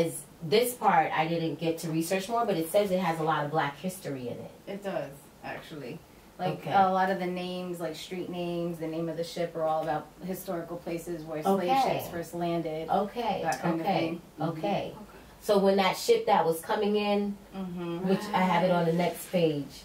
As this part, I didn't get to research more, but it says it has a lot of Black history in it. It does actually. Like Okay. a lot of the names, like street names, the name of the ship, are all about historical places where slave Okay. ships first landed. Okay, That kind of okay, thing. okay. So when that ship that was coming in, Mm-hmm. which I have it on the next page,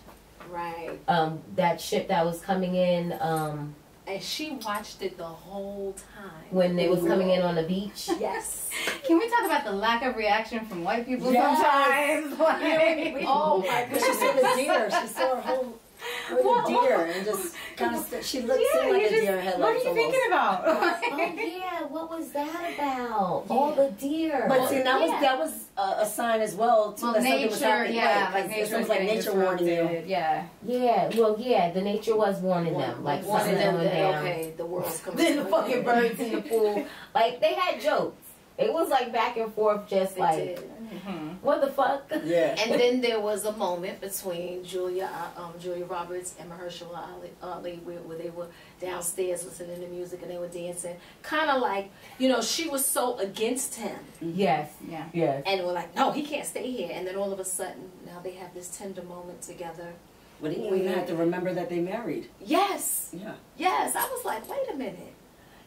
Right. um, that ship that was coming in, um, And she watched it the whole time. when it was coming in on the beach. Yes. Can we talk about the lack of reaction from white people Yes. sometimes? Like- Oh my But she saw the deer. She saw her whole her What- deer and just kind of st- she looked Yeah, seemed like you a just- deer in What are you almost. thinking about? oh yeah, what was that about? All the deer. But see, that was that was a, a sign as well too well, that something nature, was happening. yeah, right, like 'cause it nature was like nature warning you. Yeah. yeah, well, yeah, the nature was warning them, like One of them going that, down. okay, the world's coming. Then the fucking end. birds in the pool, like they had jokes. It was like back and forth, just They like. Mm-hmm. What the fuck. Yeah. And then there was a moment between Julia, uh, um, Julia Roberts and Mahershala Ali, Ali where, where they were downstairs listening to music and they were dancing, kind of like you know she was so against him, Yes, Yeah. yes. and we're like, no, he can't stay here. And then all of a sudden, now they have this tender moment together. Well, they didn't even have to remember that they married. Yes, Yeah. yes. I was like, wait a minute.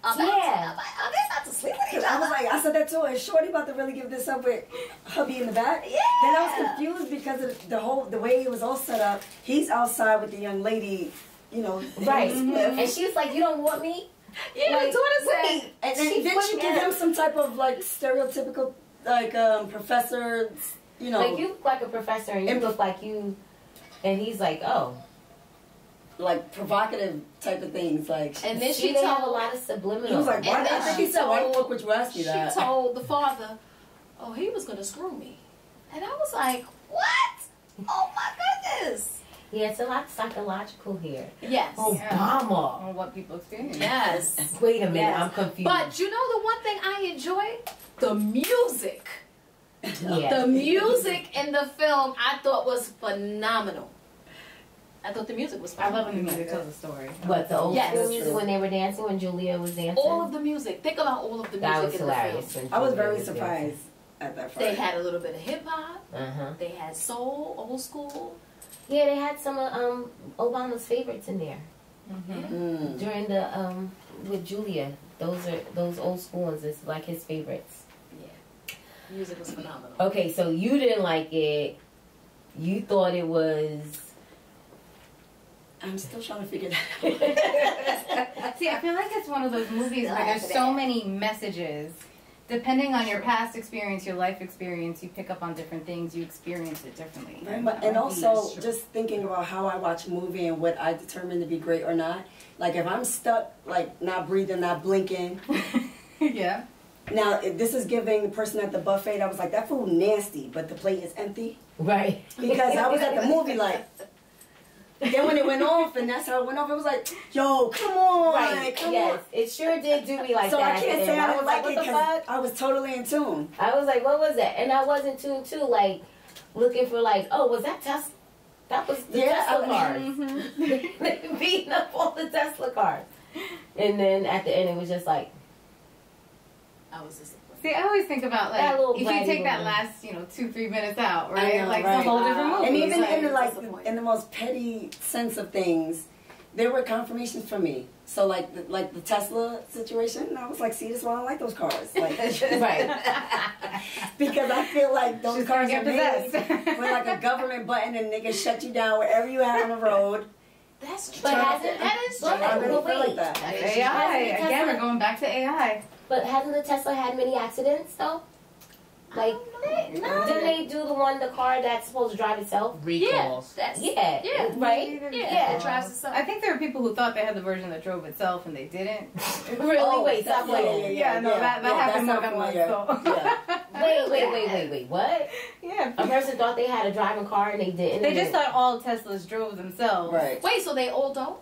Are they, Yeah. Are they, are they about to sleep with each Because I was like, I said that too. Is Shorty about to really give this up with hubby in the back? Yeah. Then I was confused because of the whole the way it was all set up. He's outside with the young lady, you know, Right. cliff. And she was like, "You don't want me." Yeah, Like, that's what I wait. said. And then She didn't she give him some type of like stereotypical like um professor, you know, Like you look like a professor, and you And- look like you. And he's like, "Oh." Like provocative type of things. Like And then See, she told a lot of subliminal. he was like, why? And then I think she he said, why the told- fuck would you ask me She that? told the father, "Oh, he was gonna screw me," and I was like, "What? Oh my goodness!" yeah, it's a lot psychological here. Yes. Oh, Obama. Or what people experience. Yes. Wait a minute, Yes. I'm confused. But you know the one thing I enjoy? The music. yeah. The music in the film I thought was phenomenal. I thought the music was I love when the music tells a story. What the old Yes. school music when they were dancing when Julia was dancing? All of the music. Think about all of the music that music was in hilarious. the film. I was very surprised at that. They had a little bit of hip hop. Uh huh. They had soul, old school. Yeah, they had some of um, Obama's favorites in there Mm-hmm. Mm. during the um, with Julia. Those are those old school ones. Is like his favorites. Yeah. Music was phenomenal. Okay, so you didn't like it. You thought it was. I'm still trying to figure that out. See, I feel like it's one of those movies where there's so that. many messages. Depending on your past experience, your life experience, you pick up on different things. You experience it differently. Very much. And also, just thinking about how I watch a movie and what I determine to be great or not. Like, if I'm stuck, like, not breathing, not blinking. yeah. Now, if this is giving the person at the buffet, I was like, that food nasty, but the plate is empty. Right. Because I was at the movie, like, then when it went off, and that's how it went off, it was like, yo, come on, Right. come yes. on. It sure did do me like so that. I can't say I was didn't like, like what it the fuck? I was totally in tune. I was like, what was that? And I wasn't tuned too. Like, looking for like, oh, was that Tesla? That was the Yeah, Tesla I cars. Mm-hmm. They beating up all the Tesla cars. And then at the end, it was just like, I was disappointed. See, I always think about like if you take that last, you know, two three minutes out, right? know, like right. a whole different movie. And even Right. in the like in the most petty sense of things, there were confirmations for me. So like the, like the Tesla situation, I was like, see, this is why I don't like those cars. Like right. because I feel like those She's cars are made with like a government button and they can shut you down wherever you are on the road. That's true. But hasn't that is but, true. I really but feel like wait, that. That is AI Hasn't again. Tesla- We're going back to AI. But hasn't the Tesla had many accidents though? Like, No. didn't they do the one the car that's supposed to drive itself? Yeah, Recalls. that's Yeah. Yeah. Right. Yeah, Yeah. it drives itself. I think there were people who thought they had the version that drove itself and they didn't. Really? Oh, wait, that- stop yeah, playing. yeah, yeah, Yeah, no, that- that yeah, happened more than not once, familiar. so. Yeah. Wait, wait, wait, wait, wait. What? Yeah. A person thought they had a driving car and they didn't. They just thought all Teslas drove themselves. Right. Wait, so they all don't?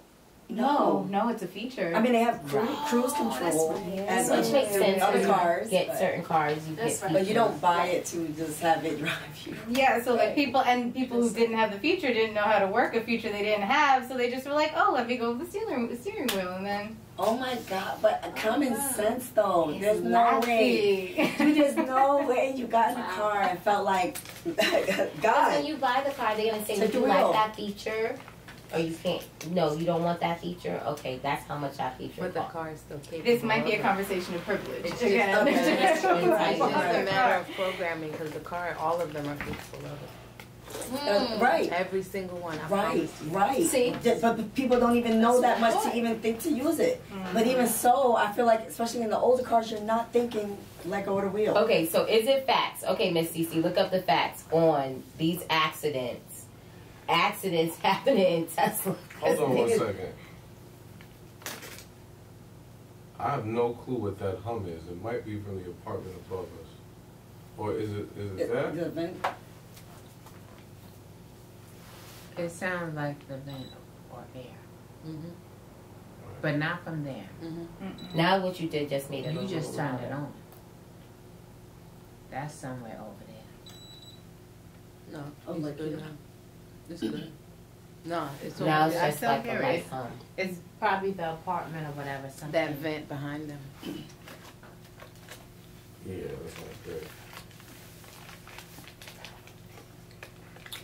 No, no, it's a feature. I mean, they have cru- cruise Oh, that's control, right. and Which makes sense. other cars, get but- certain cars, you get. right. But you don't buy it to just have it drive you. yeah, so like people and people who didn't have the feature didn't know how to work a feature they didn't have, so they just were like, "Oh, let me go with the steering, the steering wheel," and then Oh my god! But common God. sense though, it's there's no way. nasty. Dude, there's no way you got in the Wow. car and felt like God. when you buy the car, they're gonna say, "Would you the like that feature?" Or you can't. No, you don't want that feature. Okay, that's how much that feature But the car is still capable. this might be a conversation of privilege It's just- okay, It's just a matter of programming because the car, all of them are capable of it. Uh, right, Every single one. I right, you. right. See? Just- but people don't even know That's that much my to even think to use it. Mm-hmm. But even so, I feel like, especially in the older cars, you're not thinking let go of the wheel. Okay, so is it facts? Okay, Miss Cece, look up the facts on these accidents. Accidents happening in Tesla. Hold on one Niggas- second. I have no clue what that hum is. It might be from the apartment above us. Or is it is it It- that? The vent- It sounds like the vent or air, Mhm. but not from there. Mhm. Now what you did just made it. You a just little turned it on. That's somewhere over there. No, Oh, it's like good It's good. No, it's Now only it's I just still like a hear light it. hum. It's probably the apartment or whatever. Something. that vent behind them. Yeah, that's not good.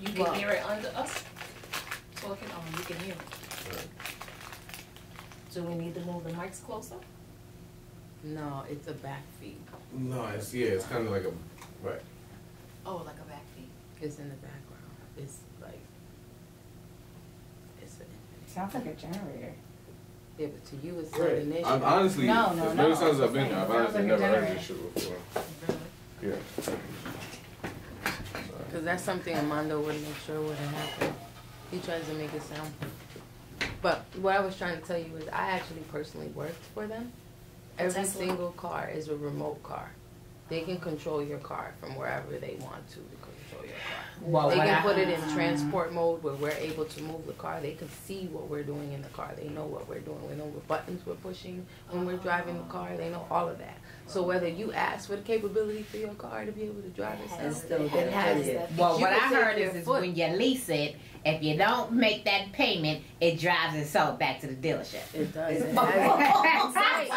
You can hear it under us talking. Oh, you can hear it. Do we need to move the mics closer? No, it's a back feed. No, it's yeah, it's kind of like a right. Oh, like a back feed. It's in the background. It's like it's an infinite. Sounds like a generator. Yeah, but to you it's not Right. an issue. I've honestly, No, no, as no, many times I'm I've been saying, there, I've sounds honestly like a never heard this shit before. Yeah. Because that's something Armando wouldn't make sure wouldn't happen. He tries to make it sound. But what I was trying to tell you is I actually personally worked for them. Every Tesla? single car is a remote car. They can control your car from wherever they want to to control your car. Well, they can I- put it in transport mode where we're able to move the car. They can see what we're doing in the car. They know what we're doing. They know what buttons we're pushing when we're driving the car. They know all of that. So whether you ask for the capability for your car to be able to drive It's itself, still it there. has it. Well, You what I heard is, is when you lease it, if you don't make that payment, it drives itself back to the dealership. It does. It. Right.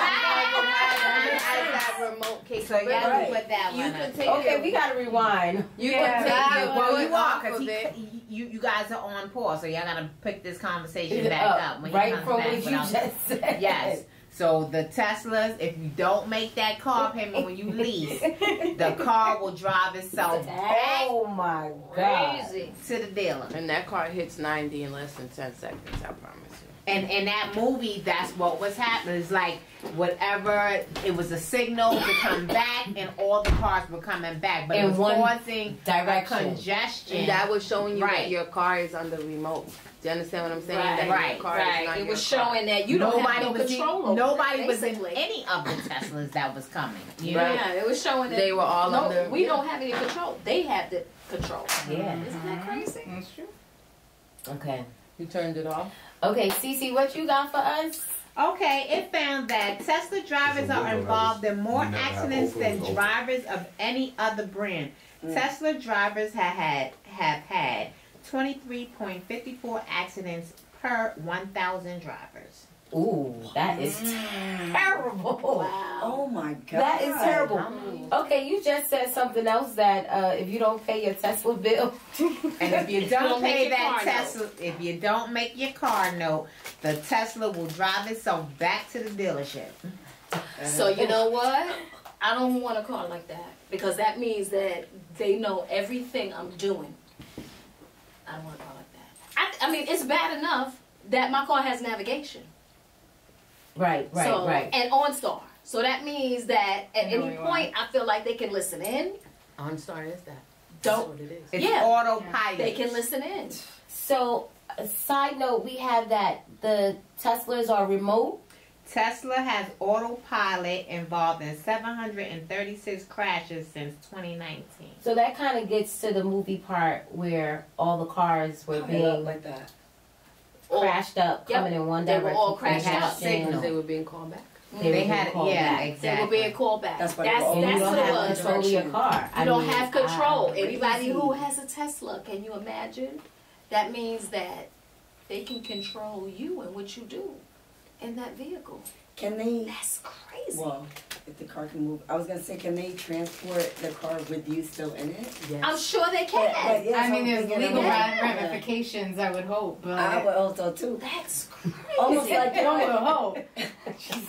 That remote So y'all Right. put that You one can take Okay, your, we gotta rewind. you Yeah, can take that your one- Well, you are because of you you guys are on pause, so y'all gotta pick this conversation Up, back up when right he comes from back. what you just said. Yes. So the Teslas, if you don't make that car payment when you lease, the car will drive itself back Oh my god. Crazy. to the dealer. And that car hits 90 in less than 10 seconds, I promise you. And in that movie, that's what was happening. It's like whatever it was a signal to come back, and all the cars were coming back, but In it was one causing a direction. congestion. And that was showing you Right. that your car is under remote. Do you understand what I'm saying? Right, that right, car right. is not It your was car. showing that you don't nobody have no was control in, over nobody it, was in any of the Teslas that was coming. You know? Right. Yeah, it was showing that They were all no, under- we yeah. don't have any control. They have the control. Yeah. Isn't that mm-hmm. crazy? That's true. Okay. You turned it off? Okay, Cece, what you got for us? Okay, it found that Tesla drivers are involved in more we never have accidents than drivers of any other brand. Mm. Tesla drivers have had have had 23.54 accidents per 1,000 drivers. Ooh, that is terrible. Wow. Oh my god. That is terrible. Okay, you just said something else that uh, if you don't pay your Tesla bill, And if you don't Don't pay that car Tesla, if you don't make your car note, the Tesla will drive itself back to the dealership. So you know what? I don't want a car like that because that means that they know everything I'm doing. I don't want a car like that. I, I mean, it's bad enough that my car has navigation. Right, right, so, right. And OnStar. So that means that at You any you point I feel like they can listen in. OnStar is that. Don't- That's what it is. It's Yeah. autopilot. They can listen in. So, a side note, we have that the Teslas are remote. Tesla has autopilot involved in 736 crashes since 2019. So that kind of gets to the movie part where all the cars were Put being like that. All crashed up, Yep. coming in one direction. They were all crashed crashing. out. Because they were being called back. They They had, called yeah, back. They were exactly. being called back. That's what that's they were all- And you that's don't what it have was. control of your car. You I don't mean, have control. wow. Anybody who has a Tesla, can you imagine? That means that they can control you and what you do in that vehicle. Can they? That's crazy. Well, if the car can move, I was gonna say, can they transport the car with you still in it? Yes. I'm sure they can. But- but yes, I mean, there's legal Yeah. ramifications, I would hope, but I would also too. That's crazy. Almost like you I would know. hope.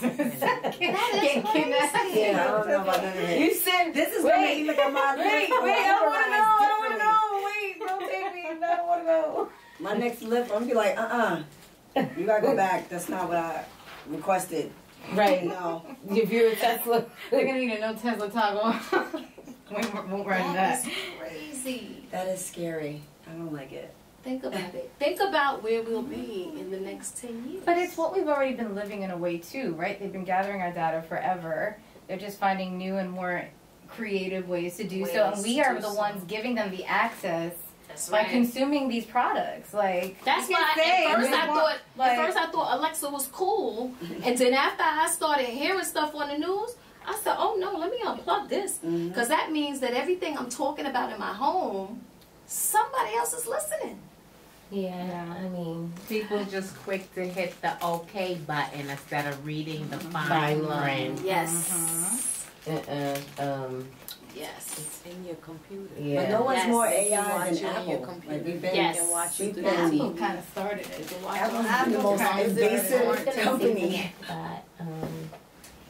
That is crazy. Yeah, I don't know about none of it. You said This is Wait, gonna make you look at my Wait, wait, I don't want to know. I don't want to know. Wait, don't take me. I don't want to know. My next lip, I'm gonna be like, uh uh You gotta go back. That's not what I requested. Right. No. If you're a Tesla, They're gonna need a no Tesla toggle. we won't won't run That that. is crazy. That is scary. I don't like it. Think about it. Think about where we'll be in the next 10 years. But it's what we've already been living in a way too, right? They've been gathering our data forever. They're just finding new and more creative ways to do so, and we are the so. ones giving them the access That's by right. consuming these products. Like That's you why can at first I want- thought like- at first I thought Alexa was cool, and then after I started hearing stuff on the news, I said, "Oh no, let me unplug this," mm-hmm. because that means that everything I'm talking about in my home, somebody else is listening. yeah, I mean, People just quick to hit the OK button instead of reading the mm-hmm. fine Fine print. Yes, mm-hmm. uh-uh, um, yes. It's in your computer. yeah. But no one's Yes. more AI than it on your Apple. computer. Like we've been, Yes. You can watch we've been- the Apple TV. kind of started it. can watch Apple's it on been the the most kind of invasive company. But, um,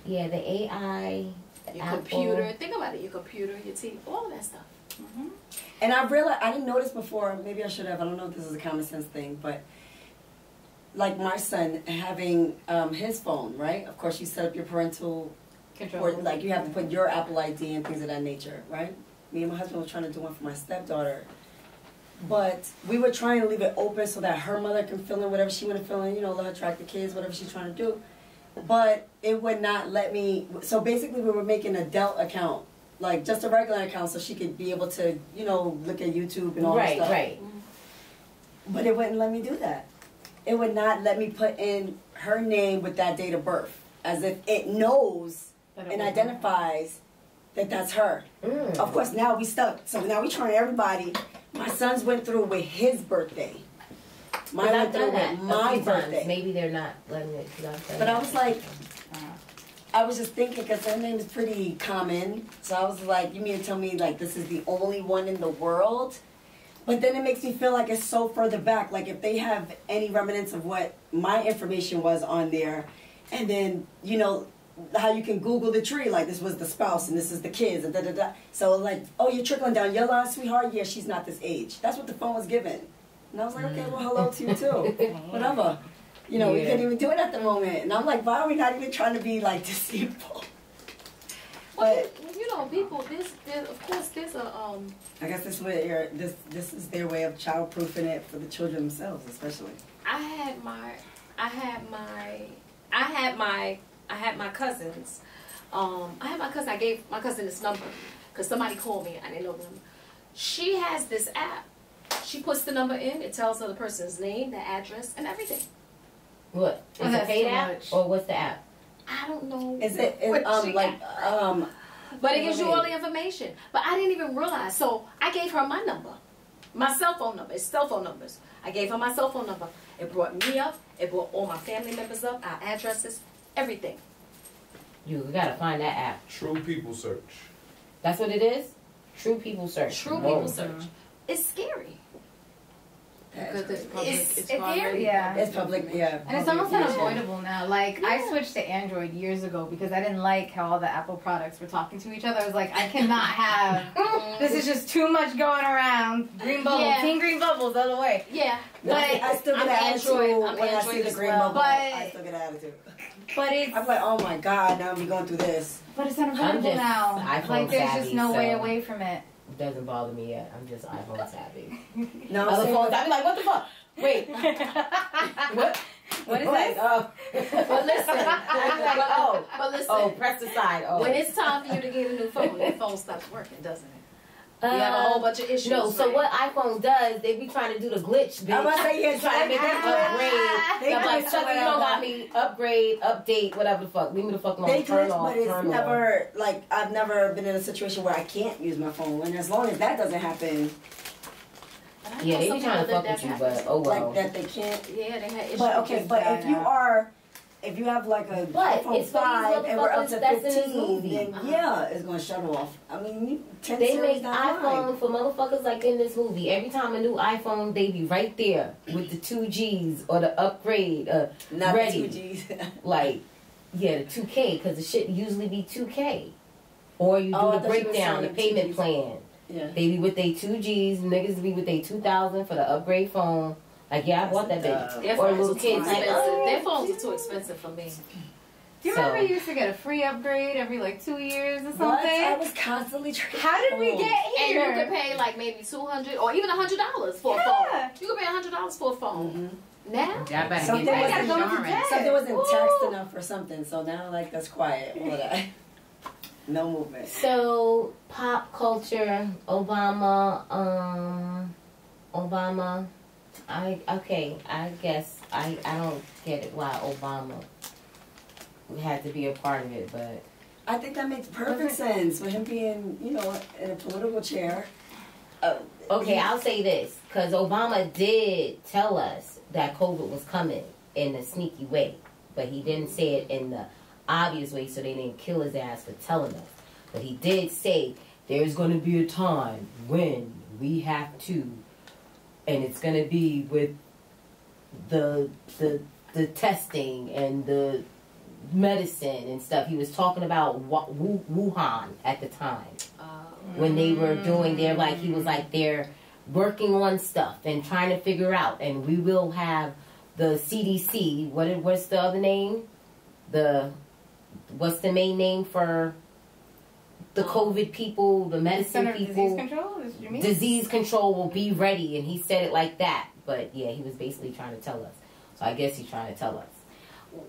yeah, the AI, Your Apple. computer. Think about it. Your computer, your TV, all of that stuff. And I realized I didn't notice before. Maybe I should have. I don't know if this is a common sense thing, but like my son having um, his phone, right? Of course, you set up your parental, Control. or like you have to put your Apple ID and things of that nature, right? Me and my husband were trying to do one for my stepdaughter, but we were trying to leave it open so that her mother can fill in whatever she want to fill in. You know, let her track the kids, whatever she's trying to do. But it would not let me. So basically, we were making a Dell account, like just a regular account, so she could be able to, you know, look at YouTube and all that Right, stuff. right. Mm-hmm. But it wouldn't let me do that. It would not let me put in her name with that date of birth, as if it knows That and identifies that that's her. Mm. Of course, now we stuck. So now we trying everybody. My sons went through with his birthday. Mine But went through done that with my few times. birthday. Maybe they're not letting it. Cause I've done But I was like, I was just thinking because her name is pretty common. So I was like, you mean to tell me like this is the only one in the world? But then it makes me feel like it's so further back. Like if they have any remnants of what my information was on there, and then you know how you can Google the tree, like this was the spouse and this is the kids and da da da. So like, oh, you're trickling down your line, sweetheart. Yeah, she's not this age. That's what the phone was given. And I was like, okay, well, hello to you too. Whatever. You know, we Yeah. can't even do it at the moment. And I'm like, why are we not even trying to be like deceitful? Well, But you know, people. This, there, of course, there's a um. I guess this way, this this is their way of childproofing it for the children themselves, especially. I had my, I had my, I had my, I had my cousins. Um, I had my cousin. I gave my cousin this number because somebody called me. I didn't know them. She has this app. She puts the number in. It tells her the person's name, the address, and everything. What? Is Oh, it paid too app much. or what's the app? I don't know. Is it is, what um she like got. um But it gives you all the information. But I didn't even realize. So I gave her my number, my cell phone number. It's cell phone numbers. I gave her my cell phone number. It brought me up. It brought all my family members up, our addresses, everything. You gotta find that app. True people search. That's what it is. True people search. True Whoa. people search. It's scary. Because it's public. It's- It's, it's already very- Yeah. it's public yeah. And it's almost information. unavoidable now. Like I switched to Android years ago because I didn't like how all the Apple products were talking to each other. I was like, I cannot have this is just too much going around. Green bubble, Yeah. team green bubbles all the way. Yeah. But I still get I'm an attitude Android- I'm when I see the as green well. bubble. But- I still get an attitude. but it's I'm like, oh my god, now I'm going through this. but it's unavoidable now. Like there's savvy, just no way away from it. It doesn't bother me yet. I'm just iPhone savvy. No, I'm Other phones, I'd be like, what the fuck? Wait. what? What is Like, that? Oh. But listen. Like, oh. But listen. Oh, press the side. Oh. When it's time for you to get a new phone, your phone stops working, doesn't it? You have a whole Uh, bunch of issues. No, so right? what iPhone does, they be trying to do the glitch, bitch. I'm about to say, yeah, trying to make Ah. upgrade. They I'm like, Chuck, you don't got me upgrade, update, whatever the fuck. Leave me the fuck alone. They turn glitch, off, but it's turn off. never like I've never been in a situation where I can't use my phone. And as long as that doesn't happen, Yeah, they be trying to fuck with you, but oh well. like that they can't. Yeah, they had issues. But okay, but if you are, if you have like a But iPhone it's five and we're up to motherfuckers that's in this fifteen, movie. then Uh-huh. yeah, it's gonna shut off. I mean, ten They make down the line. iPhone for motherfuckers like in this movie. Every time a new iPhone, they be right there with the two Gs or the upgrade. Uh, Not ready. the two Gs. like, yeah, the 2K, because the shit usually be 2K. Or you do Oh, the thought you were breakdown, the payment 2Gs. plan. yeah. They be with their 2Gs, niggas be with their 2000 for the upgrade phone. Like, yeah, I bought that bitch. That's Their Or phones little too kids like, expensive. oh, Their phones are too expensive for me. Do you So- remember you used to get a free upgrade every like two years or What? I was constantly trying. How did we get here? And you could pay like maybe two hundred or even hundred dollars for a Yeah. phone. You could pay hundred dollars for a phone. hmm Now Y'all Something was that gotta go to insurance. jail. Something wasn't Woo. text enough or something, so now like that's quiet. All of that. No movement. So, pop culture, Obama, um, Obama. I, okay, I guess I, I don't get it why Obama had to be a part of it, but I think that makes perfect sense with him being, you know, in a political chair. Uh, Okay, I'll say this because Obama did tell us that COVID was coming in a sneaky way, but he didn't say it in the obvious way, so they didn't kill his ass for telling us. But he did say there's going to be a time when we have to, and it's going to be with the the the testing and the medicine and stuff. He was talking about Wuhan at the time. Uh, when they were doing their like he was like they're working on stuff and trying to figure out. And we will have the CDC what what's the other name? The what's the main name for the COVID people the medicine Center of people Disease Control? You mean? disease control will be ready and he said it like that but yeah he was basically trying to tell us so I guess he's trying to tell us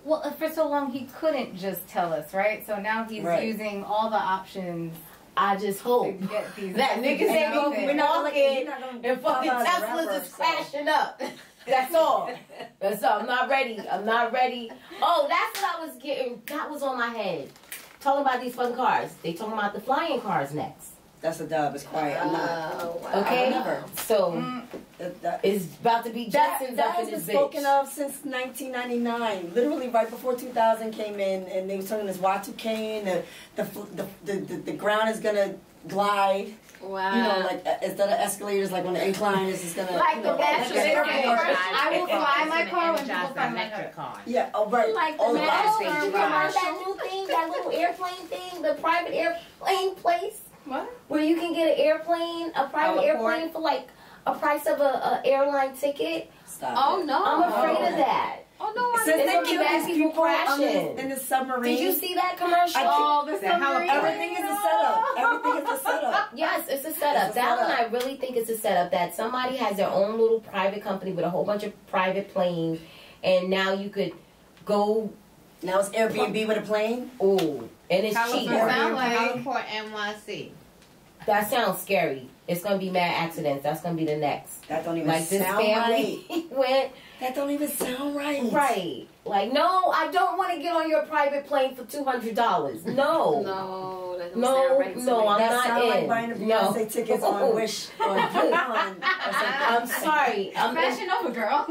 Well, uh, for so long he couldn't just tell us, right? So now he's Right. using all the options I just hope. That niggas ain't gonna everything. be not you're not gonna and fucking out as a Teslas rapper, is crashing up. That's all. That's all. I'm not ready. I'm not ready. Oh, that's what I was getting. That was on my head. Talking about these fucking cars. They talking about the flying cars next. That's a dub. It's quiet. I'm not. wow. Okay. I never. So Mm, That, that, it's about to be that, Jetsons that up has been this spoken bitch. of since 1999. Literally right before 2000 came in, and they were talking this Y2K, and the the, the, the, the, the ground is gonna glide. Wow. You know, like uh, instead of escalators, like on the incline, it's just gonna. Like you the know, National like an Airport. airport. I will fly my car when energized people by fly my electric cars. Yeah. Oh right. Like the All the National last Oh, things you you remember that new thing, that little airplane thing, the private airplane place What? where you can get an airplane, a private Heliport? airplane for like a price of a, a airline ticket. Stop. Oh no. I'm afraid Oh. of that. Oh no. I Since they gonna killed these people people crashing. in the submarine. Did you see that commercial? I think- Oh, the The submarine. helicopter. Everything is a setup. Everything is a setup. Yes, it's a setup. It's a that one. I really think it's a setup that somebody has their own little private company with a whole bunch of private planes, and now you could go. Now it's Airbnb with a plane. Oh, and it's cheap. California. Heliport, Sound like- Heliport NYC. That sounds scary. It's gonna be mad accidents. That's gonna be the next. That don't even Like this sound family right. went That don't even sound right. right. Like, no, I don't want to get on your private plane for two hundred dollars. No. No. That No, sound right no. I'm that not sound like in. buying the No. Beyonce tickets on Wish or Groupon. I'm sorry. I'm Fashion over, girl.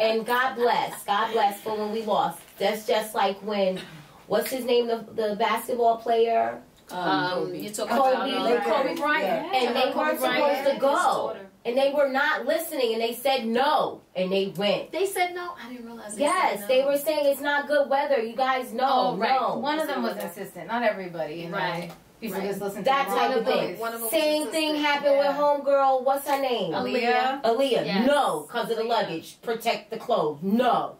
and God bless, God bless for when we lost. That's just like when, what's his name, the, the basketball player, Um, you talking Kobe, about uh, Lakers. Kobe Bryant. Yeah. and they Kobe weren't Bryant, supposed to go, and they were not listening, and they said no, and they went. They said no. I didn't realize. They Yes, said they were saying it's not good weather. You guys know, Oh, right. no. One of them was insistent. Not everybody. You know? Right. People Right. just listen to That type of thing. voice. One of them was Same thing happened with homegirl. What's her name? Aaliyah. Aaliyah. Yes. No, because of the luggage. Protect the clothes. No.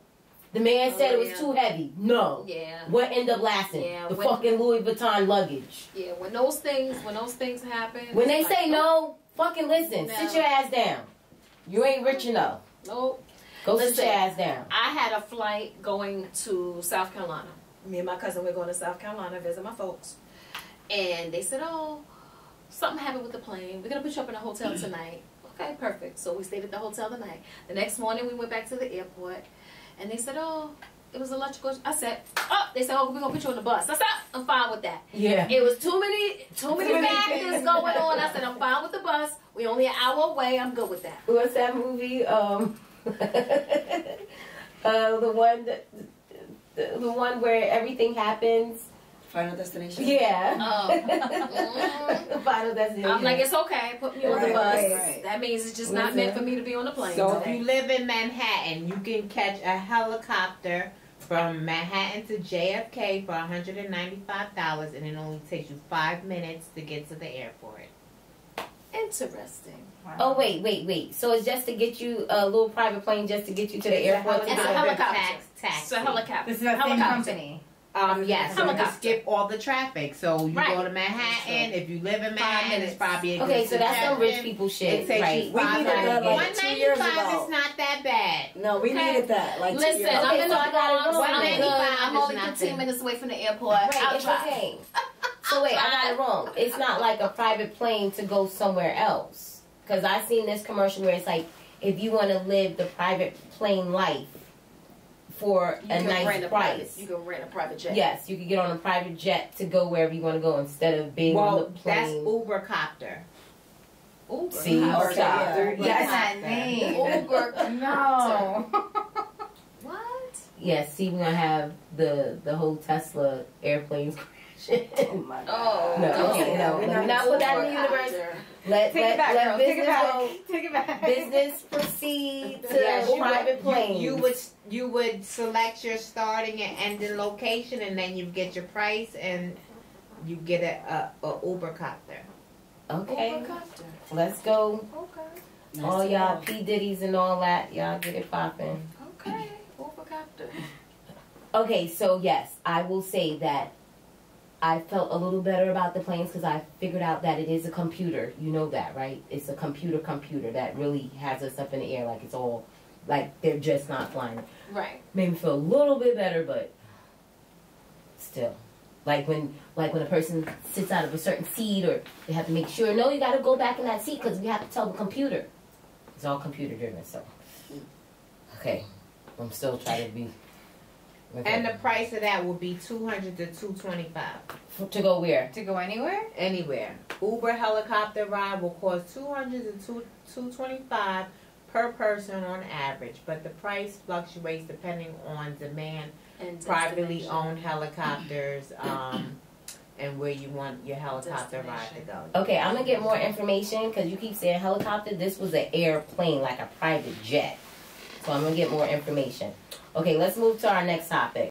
The man oh, said it was too heavy. No. Yeah. What ended up lasting? Yeah, the when- fucking Louis Vuitton luggage. Yeah. When those things, when those things happen. When they it's say like, no, fucking listen. No. Sit your ass down. You ain't rich enough. Nope. Go sit Listen. your ass down. I had a flight going to South Carolina. Me and my cousin were going to South Carolina to visit my folks. And they said, Oh, something happened with the plane. We're gonna put you up in a hotel tonight. Okay, perfect. So we stayed at the hotel the night. The next morning we went back to the airport, and they said, "Oh, it was electrical." I said, "Oh," they said, "Oh, we're gonna put you on the bus." I said, "I'm fine with that." Yeah. It was too many, too many factors things. going on. I said, "I'm fine with the bus. We only an hour away. I'm good with that." What's that movie? Um, uh, the one that, the, the one where everything happens. Final destination. Yeah. Oh. final destination. I'm like, it's okay. Put me on the bus. right, right. That means it's just not meant for me to be on the plane. So if you live in Manhattan, you can catch a helicopter from Manhattan to JFK for $195 and it only takes you five minutes to get to the airport. Interesting. Oh wait, wait, wait. So it's just to get you a little private plane, just to get you to the airport. It's a to- helicopter. Tax, tax. It's a helicopter. This is that same Helicopter. company. Um, yes, so you Helicopter. skip all the traffic. So you Right. go to Manhattan. If you live in Manhattan, it's probably a good Okay, so that's some rich suggestion. people It shit, takes right? you We five needed that, minutes. like, One two ninety years five ago. is not that bad. No, we Okay. needed that. Like two Listen, years I'm Okay, in so the I got it Bronx. wrong. I'm One good. ninety-five I'm only nothing. 15 minutes away from the airport. Right, I'll it's drive. okay. So wait, I got it wrong. It's not like a private plane to go somewhere else. Because I've seen this commercial where it's like, if you want to live the private plane life for You a nice rent a private. price. You can rent a private jet. Yes, you can get on a private jet to go wherever you want to go instead of being on Well, the that's plane. Uber copter. Uber. See, Uber. Okay, stop. yeah. Yes, that name. Uber. No. What? Yes, see, we're gonna have the the whole Tesla airplanes crashing. Oh my Oh, No, don't okay, no, that. let me not put that in the universe. let Take let, it back, let girl. Take it business back. go. Take it back. Business proceed to Yes, you private would, planes. You, you would you would select your starting and ending location, and then you get your price, and you get a, a, a Uber copter. okay, Ubercopter. let's go. Okay. Nice all y'all know. P Diddy's and all that, y'all get it popping. Okay. Ubercopter. Okay, so yes, I will say that I felt a little better about the planes because I figured out that it is a computer. You know that, right? It's a computer computer that really has us up in the air like it's all like they're just not flying. Right. Made me feel a little bit better, but still. Like when, like when a person sits out of a certain seat, or they have to make sure. No, you got to go back in that seat because we have to tell the computer. It's all computer driven, so. Mm. Okay, I'm still trying to be. Okay. And the price of that will be two hundred to two twenty five. to go where? To go anywhere? Anywhere. Uber helicopter ride will cost two hundred to two two twenty five per person on average, but the price fluctuates depending on demand. And Privately owned helicopters, um, and where you want your helicopter ride to go. Okay, I'm gonna get more information because you keep saying helicopter. This was an airplane, like a private jet. So I'm gonna get more information. Okay, let's move to our next topic.